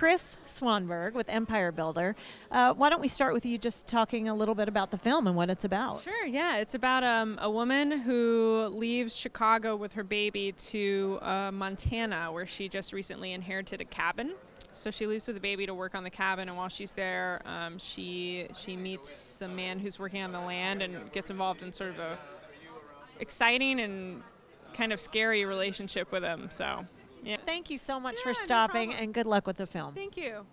Kris Swanberg with Empire Builder. Uh, why don't we start with you just talking a little bit about the film and what it's about? Sure, yeah. It's about um, a woman who leaves Chicago with her baby to uh, Montana, where she just recently inherited a cabin. So she leaves with the baby to work on the cabin, and while she's there, um, she she meets a man who's working on the land and gets involved in sort of a exciting and kind of scary relationship with him. So, yeah. Thank you so much Yeah, for stopping problem. and good luck with the film. Thank you.